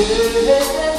Yeah.